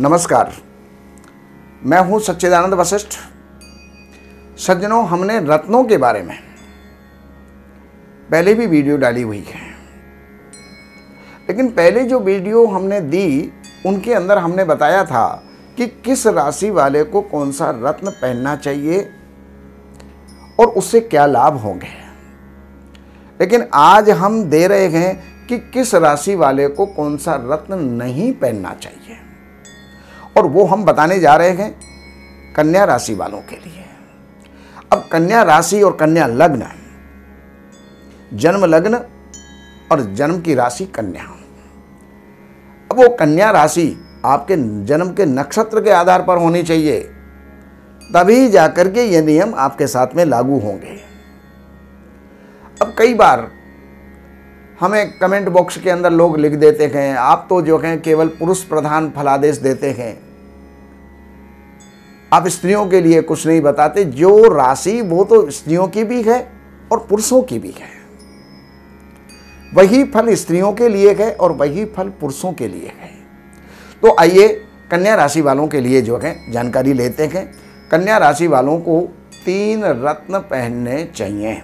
नमस्कार। मैं हूँ सच्चिदानंद वशिष्ठ। सज्जनों, हमने रत्नों के बारे में पहले भी वीडियो डाली हुई है। लेकिन पहले जो वीडियो हमने दी, उनके अंदर हमने बताया था कि किस राशि वाले को कौन सा रत्न पहनना चाहिए और उससे क्या लाभ होंगे। लेकिन आज हम दे रहे हैं कि किस राशि वाले को कौन सा रत्न नहीं पहनना चाहिए। और वो हम बताने जा रहे हैं कन्या राशि वालों के लिए। अब कन्या राशि और कन्या लग्न, जन्म लग्न और जन्म की राशि कन्या। अब वो कन्या राशि आपके जन्म के नक्षत्र के आधार पर होनी चाहिए। तभी जाकर के ये नियम आपके साथ में लागू होंगे। अब कई बार हमें कमेंट बॉक्स के अंदर लोग लिख देते हैं, आप तो जो हैं केवल पुरुष प्रधान फलादेश देते हैं। आप स्त्रियों के लिए कुछ नहीं बताते, जो राशि वो तो स्त्रियों की भी है और पुरुषों की भी है। वही फल स्त्रियों के लिए है और वही फल पुरुषों के लिए है। तो आइए कन्या राशि वालों के लिए जो है जानकारी लेते हैं। कन्या राशि वालों को तीन रत्न पहनने चाहिए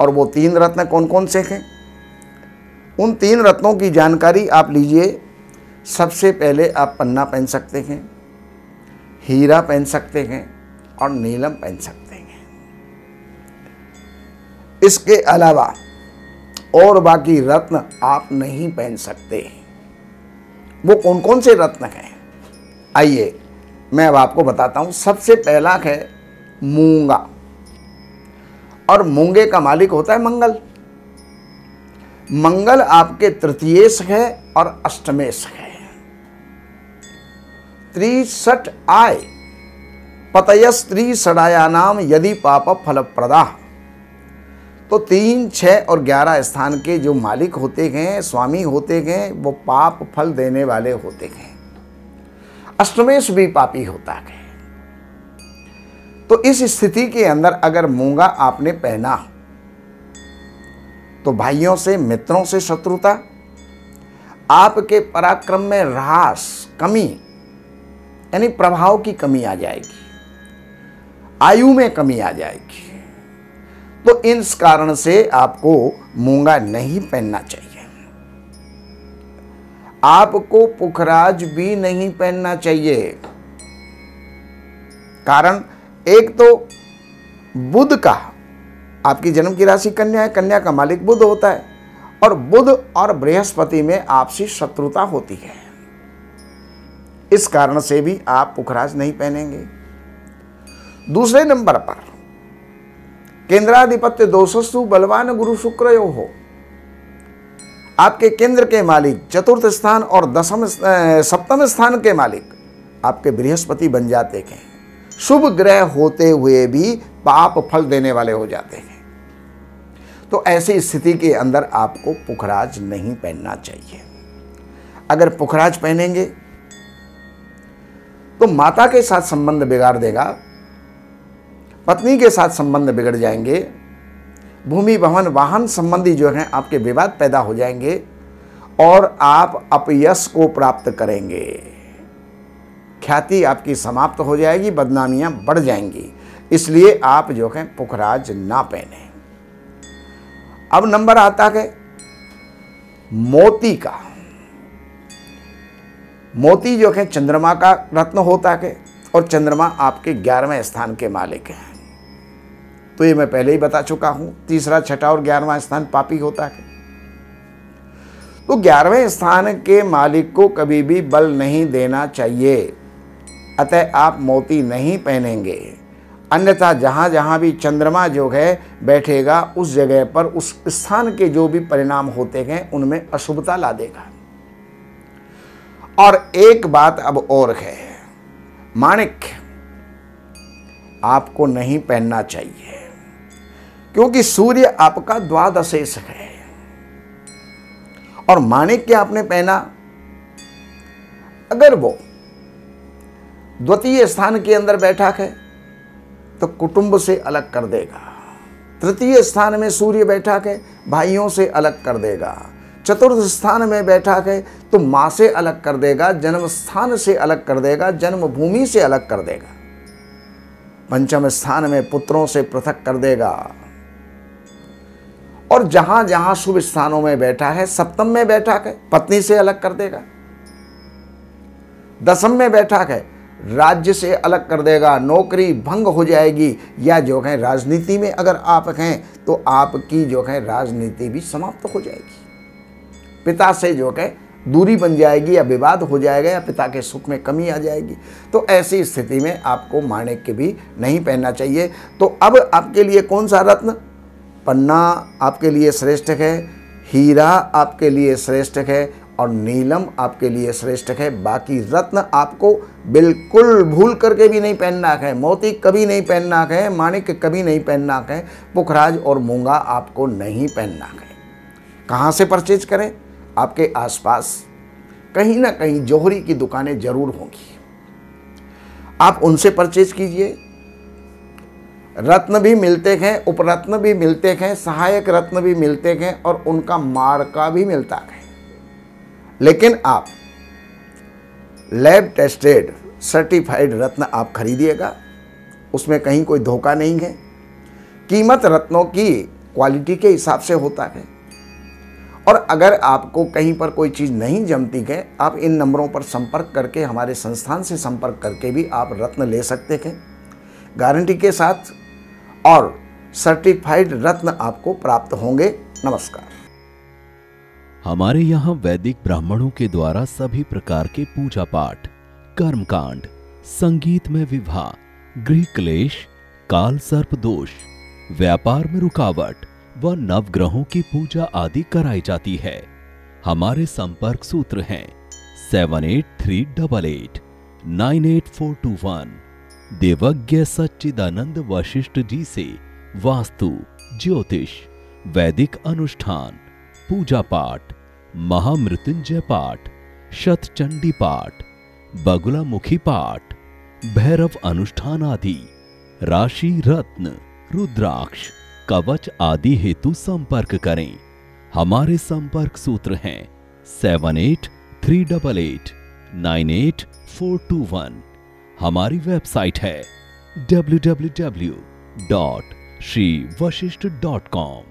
और वो तीन रत्न कौन कौन से हैं? उन तीन रत्नों की जानकारी आप लीजिए। सबसे पहले आप पन्ना पहन सकते हैं। हीरा पहन सकते हैं और नीलम पहन सकते हैं। इसके अलावा और बाकी रत्न आप नहीं पहन सकते। वो कौन कौन से रत्न हैं? आइए, मैं अब आपको बताता हूँ। सबसे पहला है मूँगा। और मूँगे का मालिक होता है मंगल। मंगल आपके तृतीयेश है और अष्टमेश है। त्रिसठ आय पतयस्त्री सड़ाया नाम यदि पाप फल प्रदा तो तीन छः और ग्यारह स्थान के जो मालिक होते हैं, स्वामी होते हैं, वो पाप फल देने वाले होते हैं। अष्टमेश भी पापी होता है। तो इस स्थिति के अंदर अगर मूँगा आपने पहना तो भाइयों से, मित्रों से शत्रुता, आपके पराक्रम में ह्रास कमी यानी प्रभाव की कमी आ जाएगी, आयु में कमी आ जाएगी। तो इस कारण से आपको मूँगा नहीं पहनना चाहिए। आपको पुखराज भी नहीं पहनना चाहिए। कारण, एक तो बुध का, आपकी जन्म की राशि कन्या है, कन्या का मालिक बुध होता है, और बुध और बृहस्पति में आपसी शत्रुता होती है। इस कारण से भी आप पुखराज नहीं पहनेंगे। दूसरे नंबर पर, केंद्राधिपत्य दोषस्तु बलवान गुरु शुक्र यो हो। आपके केंद्र के मालिक, चतुर्थ स्थान और दसम सप्तम स्थान के मालिक आपके बृहस्पति बन जाते हैं। शुभ ग्रह होते हुए भी पाप फल देने वाले हो जाते हैं। तो ऐसी स्थिति के अंदर आपको पुखराज नहीं पहनना चाहिए। अगर पुखराज पहनेंगे तो माता के साथ संबंध बिगाड़ देगा, पत्नी के साथ संबंध बिगड़ जाएँगे, भूमि, भवन, वाहन संबंधी जो है आपके विवाद पैदा हो जाएँगे और आप अपयश को प्राप्त करेंगे। ख्याति आपकी समाप्त हो जाएगी, बदनामियाँ बढ़ जाएँगी, इसलिए आप जो है पुखराज ना पहने। अब नंबर आता है, मोती का। मोती जो है, चंद्रमा का रत्न होता है और चंद्रमा आपके ग्यारहवें स्थान के मालिक हैं। तो ये मैं पहले ही बता चुका हूँ, तीसरा, छठा और ग्यारहवा स्थान पापी होता है। तो ग्यारहवें स्थान के मालिक को कभी भी बल नहीं देना चाहिए। अतः आप मोती नहीं पहनेंगे। अन्यथा जहाँ जहाँ भी चंद्रमा जो है, बैठेगा, उस जगह पर उस स्थान के जो भी परिणाम होते हैं, उनमें अशुभता ला देगा। और एक बात अब और है। माणिक, आपको नहीं पहनना चाहिए, क्योंकि सूर्य आपका द्वादशेष है। और माणिक्य आपने पहना? अगर वो द्वितीय स्थान के अंदर बैठा है तो कुटुंब से अलग कर देगा। तृतीय स्थान में सूर्य बैठा है, भाइयों से अलग कर देगा। चतुर्थ स्थान में बैठा है तो माँ से अलग कर देगा, जन्म स्थान से अलग कर देगा जन्मभूमि से अलग कर देगा। पंचम स्थान में पुत्रों से पृथक कर देगा। और जहाँ जहाँ शुभ स्थानों में बैठा है, सप्तम में बैठा है पत्नी से अलग कर देगा। दसम में बैठा है राज्य से अलग कर देगा, नौकरी भंग हो जाएगी, या जो है राजनीति में अगर आप हैं तो आपकी जो है राजनीति भी समाप्त हो जाएगी। पिता से जो है दूरी बन जाएगी या विवाद हो जाएगा या पिता के सुख में कमी आ जाएगी। तो ऐसी स्थिति में आपको माणिक्य भी नहीं पहनना चाहिए। तो अब आपके लिए कौन सा रत्न? पन्ना आपके लिए श्रेष्ठ है, हीरा आपके लिए श्रेष्ठ है और नीलम आपके लिए श्रेष्ठ है। बाकी रत्न आपको बिल्कुल भूल करके भी नहीं पहनना है। मोती कभी नहीं पहनना है माणिक कभी नहीं पहनना है, पुखराज और मूँगा आपको नहीं पहनना है। कहाँ से परचेज करें? आपके आसपास कहीं ना कहीं जौहरी की दुकानें ज़रूर होंगी। आप उनसे परचेज कीजिए। रत्न भी मिलते हैं, उपरत्न भी मिलते हैं, सहायक रत्न भी मिलते हैं और उनका मार्का भी मिलता है। लेकिन आप लैब टेस्टेड सर्टिफाइड रत्न आप खरीदिएगा, उसमें कहीं कोई धोखा नहीं है। कीमत रत्नों की क्वालिटी के हिसाब से होता है। और अगर आपको कहीं पर कोई चीज़ नहीं जमती है, आप इन नंबरों पर संपर्क करके हमारे संस्थान से संपर्क करके भी आप रत्न ले सकते हैं। गारंटी के साथ और सर्टिफाइड रत्न आपको प्राप्त होंगे। नमस्कार। हमारे यहाँ वैदिक ब्राह्मणों के द्वारा सभी प्रकार के पूजा पाठ, कर्मकांड, संगीत में विवाह, गृह क्लेश, काल सर्प दोष, व्यापार में रुकावट व नवग्रहों की पूजा आदि कराई जाती है। हमारे संपर्क सूत्र हैं seven eight three double eight nine eight four two one देवज्ञ Sachchidanand Vashishth ji से वास्तु, ज्योतिष, वैदिक अनुष्ठान, पूजा पाठ, महामृत्युंजय पाठ, शतचंडी पाठ बगुला मुखी पाठ, भैरव अनुष्ठान आदि, राशि रत्न, रुद्राक्ष कवच आदि हेतु संपर्क करें। हमारे संपर्क सूत्र हैं seven eight three double eight nine eight four two one हमारी वेबसाइट है W W W dot Shri Vashishth dot com